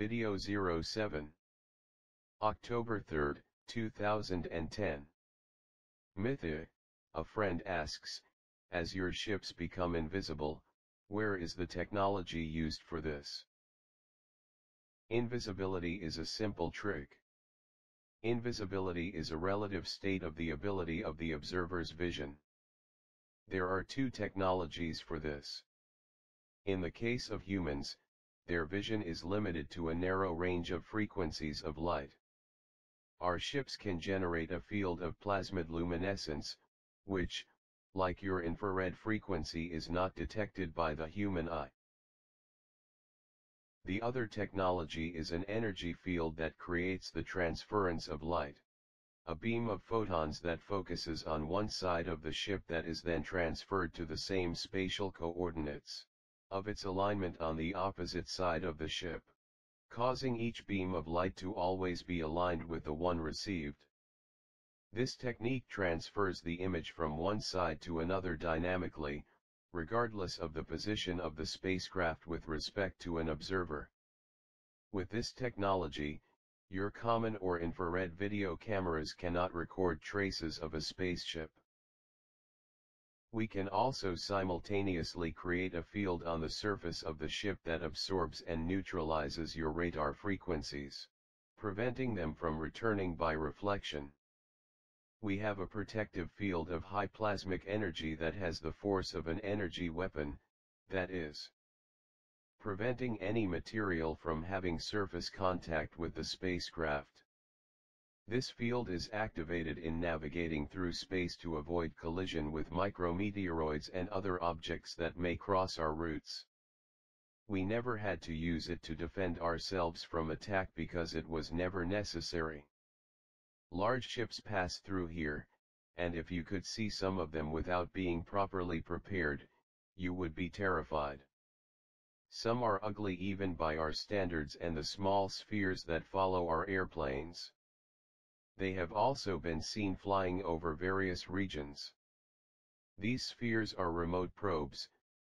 Video 07. October 3, 2010. Mythi, a friend asks, as your ships become invisible, where is the technology used for this? Invisibility is a simple trick. Invisibility is a relative state of the ability of the observer's vision. There are two technologies for this. In the case of humans, their vision is limited to a narrow range of frequencies of light. Our ships can generate a field of plasmic luminescence, which, like your infrared frequency is not detected by the human eye. The other technology is an energy field that creates the transference of light. A beam of photons that focuses on one side of the ship that is then transferred to the same spatial coordinates of its alignment on the opposite side of the ship, causing each beam of light to always be aligned with the one received. This technique transfers the image from one side to another dynamically, regardless of the position of the spacecraft with respect to an observer. With this technology, your common or infrared video cameras cannot record traces of a spaceship. We can also simultaneously create a field on the surface of the ship that absorbs and neutralizes your radar frequencies, preventing them from returning by reflection. We have a protective field of high plasmic energy that has the force of an energy weapon, that is, preventing any material from having surface contact with the spacecraft. This field is activated in navigating through space to avoid collision with micrometeoroids and other objects that may cross our routes. We never had to use it to defend ourselves from attack because it was never necessary. Large ships pass through here, and if you could see some of them without being properly prepared, you would be terrified. Some are ugly even by our standards and the small spheres that follow our airplanes. They have also been seen flying over various regions. These spheres are remote probes,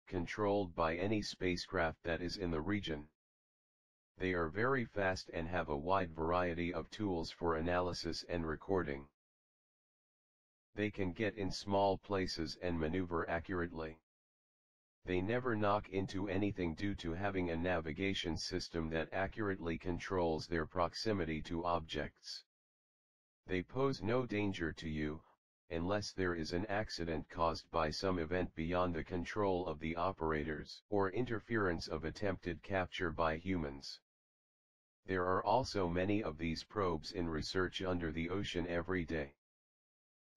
controlled by any spacecraft that is in the region. They are very fast and have a wide variety of tools for analysis and recording. They can get in small places and maneuver accurately. They never knock into anything due to having a navigation system that accurately controls their proximity to objects. They pose no danger to you, unless there is an accident caused by some event beyond the control of the operators or interference of attempted capture by humans. There are also many of these probes in research under the ocean every day.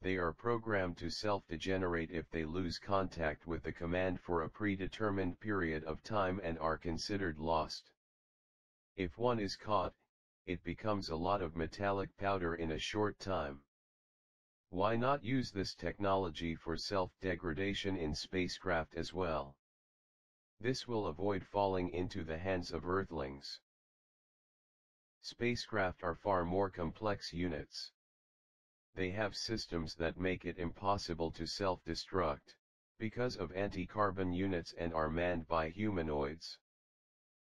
They are programmed to self-degenerate if they lose contact with the command for a predetermined period of time and are considered lost. If one is caught, it becomes a lot of metallic powder in a short time. Why not use this technology for self-degradation in spacecraft as well? This will avoid falling into the hands of Earthlings. Spacecraft are far more complex units. They have systems that make it impossible to self-destruct, because of anti-carbon units and are manned by humanoids.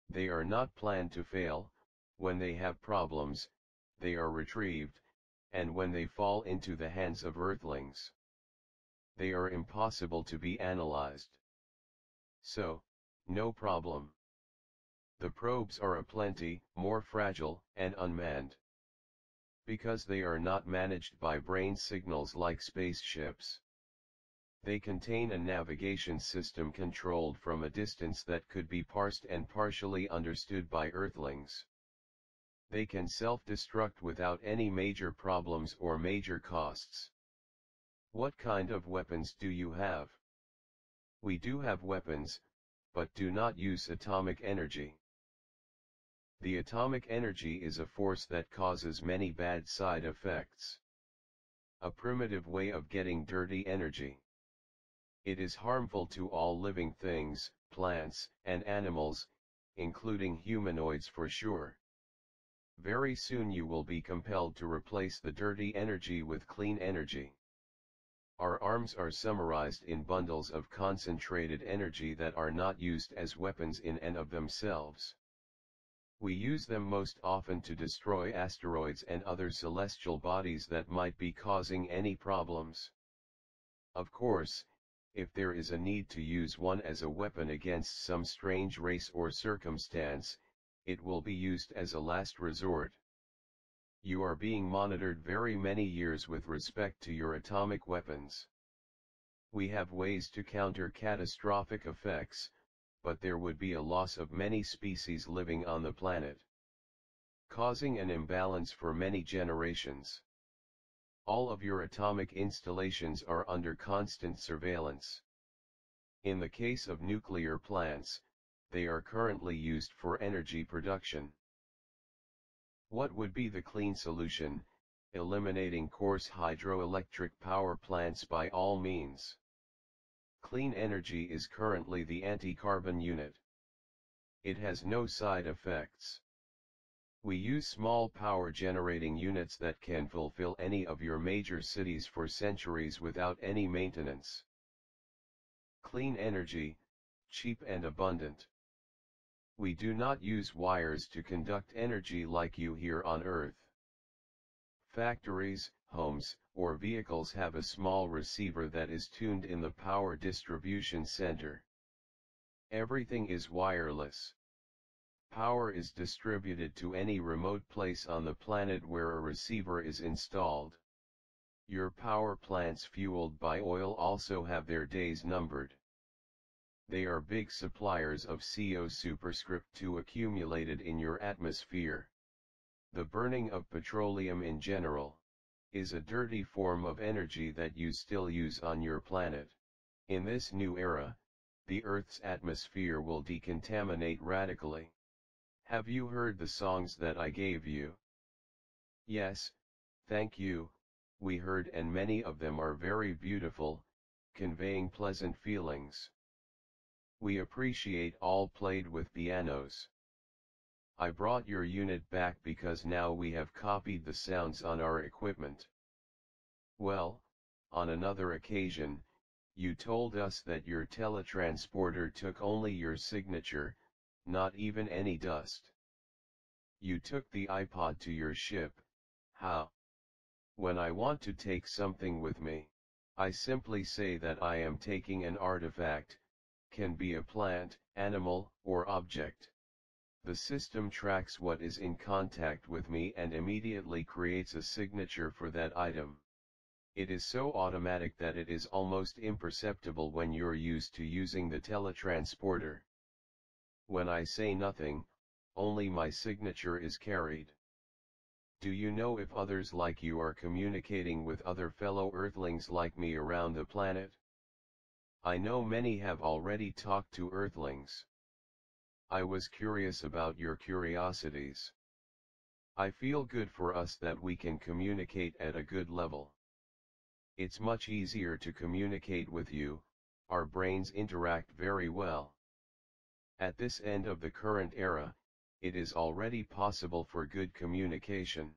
They are not planned to fail, when they have problems, they are retrieved, and when they fall into the hands of earthlings, they are impossible to be analyzed. So, no problem. The probes are aplenty, more fragile, and unmanned. Because they are not managed by brain signals like spaceships. They contain a navigation system controlled from a distance that could be parsed and partially understood by Earthlings. They can self-destruct without any major problems or major costs. What kind of weapons do you have? We do have weapons, but do not use atomic energy. The atomic energy is a force that causes many bad side effects. A primitive way of getting dirty energy. It is harmful to all living things, plants, and animals, including humanoids for sure. Very soon you will be compelled to replace the dirty energy with clean energy. Our arms are summarized in bundles of concentrated energy that are not used as weapons in and of themselves. We use them most often to destroy asteroids and other celestial bodies that might be causing any problems. Of course, if there is a need to use one as a weapon against some strange race or circumstance, it will be used as a last resort. You are being monitored very many years with respect to your atomic weapons. We have ways to counter catastrophic effects, but there would be a loss of many species living on the planet. Causing an imbalance for many generations. All of your atomic installations are under constant surveillance. In the case of nuclear plants, they are currently used for energy production. What would be the clean solution, eliminating coarse hydroelectric power plants by all means? Clean energy is currently the anti-carbon unit. It has no side effects. We use small power generating units that can fulfill any of your major cities for centuries without any maintenance. Clean energy, cheap and abundant. We do not use wires to conduct energy like you here on Earth. Factories, homes, or vehicles have a small receiver that is tuned in the power distribution center. Everything is wireless. Power is distributed to any remote place on the planet where a receiver is installed. Your power plants fueled by oil also have their days numbered. They are big suppliers of CO superscript 2 accumulated in your atmosphere. The burning of petroleum in general, is a dirty form of energy that you still use on your planet. In this new era, the Earth's atmosphere will decontaminate radically. Have you heard the songs that I gave you? Yes, thank you, we heard and many of them are very beautiful, conveying pleasant feelings. We appreciate all played with pianos. I brought your unit back because now we have copied the sounds on our equipment. Well, on another occasion, you told us that your teletransporter took only your signature, not even any dust. You took the iPod to your ship, how? When I want to take something with me, I simply say that I am taking an artifact, can be a plant, animal, or object. The system tracks what is in contact with me and immediately creates a signature for that item. It is so automatic that it is almost imperceptible when you're used to using the teletransporter. When I say nothing, only my signature is carried. Do you know if others like you are communicating with other fellow Earthlings like me around the planet? I know many have already talked to Earthlings. I was curious about your curiosities. I feel good for us that we can communicate at a good level. It's much easier to communicate with you, our brains interact very well. At this end of the current era, it is already possible for good communication.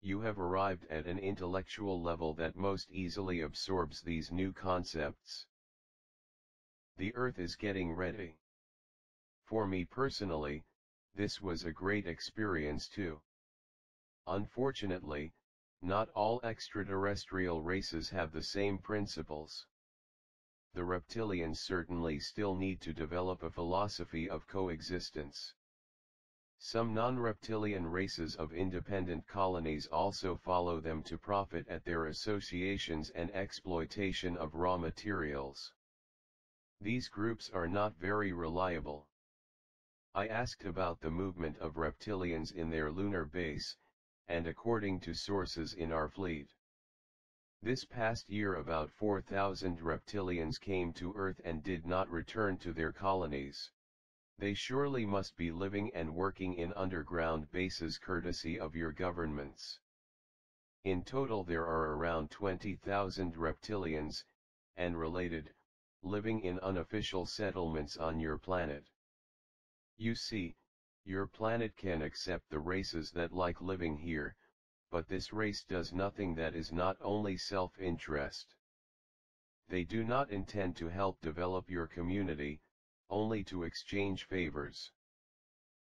You have arrived at an intellectual level that most easily absorbs these new concepts. The earth is getting ready. For me personally, this was a great experience too. Unfortunately, not all extraterrestrial races have the same principles. The reptilians certainly still need to develop a philosophy of coexistence. Some non-reptilian races of independent colonies also follow them to profit at their associations and exploitation of raw materials. These groups are not very reliable. I asked about the movement of reptilians in their lunar base, and according to sources in our fleet. This past year about 4,000 reptilians came to Earth and did not return to their colonies. They surely must be living and working in underground bases courtesy of your governments. In total there are around 20,000 reptilians, and related, living in unofficial settlements on your planet. You see, your planet can accept the races that like living here, but this race does nothing that is not only self-interest. They do not intend to help develop your community, only to exchange favors.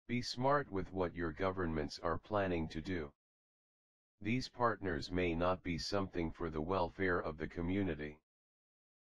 Be smart with what your governments are planning to do. These partners may not be something for the welfare of the community.